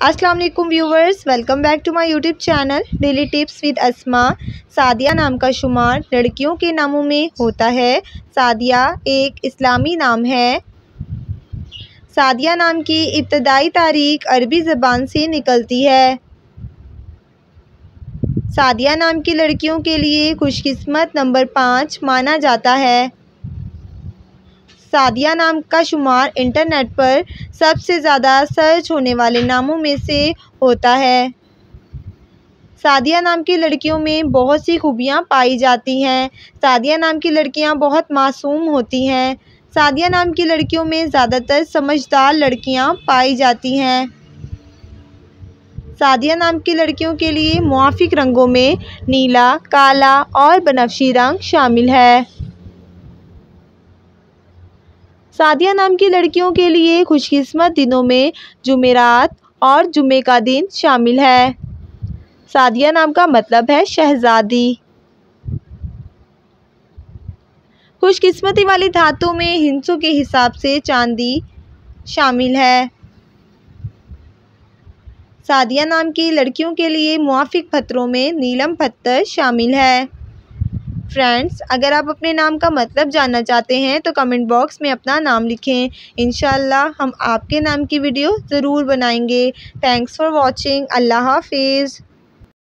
वालेकुम viewers welcome back to my YouTube channel daily tips with Asma Sadia नाम का शुमार लड़कियों के नामों में होता है। सादिया एक इस्लामी नाम है। सादिया नाम की इब्तदाई तारीख अरबी ज़बान से निकलती है। सादिया नाम की लड़कियों के लिए खुशकिस्मत नंबर पाँच माना जाता है। सादिया नाम का शुमार इंटरनेट पर सबसे ज़्यादा सर्च होने वाले नामों में से होता है। सादिया नाम की लड़कियों में बहुत सी खूबियाँ पाई जाती हैं। सादिया नाम की लड़कियाँ बहुत मासूम होती हैं। सादिया नाम की लड़कियों में ज़्यादातर समझदार लड़कियाँ पाई जाती हैं। सादिया नाम की लड़कियों के लिए मुआफ़िक रंगों में नीला, काला और बनफशी रंग शामिल है। सादिया नाम की लड़कियों के लिए खुशकिस्मत दिनों में जुमेरात और जुमे का दिन शामिल है। सादिया नाम का मतलब है शहज़ादी। खुशकिस्मती वाली धातु में हिंसों के हिसाब से चांदी शामिल है। सादिया नाम की लड़कियों के लिए मुआफ़िक पत्थरों में नीलम पत्थर शामिल है। फ्रेंड्स अगर आप अपने नाम का मतलब जानना चाहते हैं तो कमेंट बॉक्स में अपना नाम लिखें। इन हम आपके नाम की वीडियो ज़रूर बनाएँगे। थैंक्स फॉर वॉचिंग अल्लाह हाफिज़।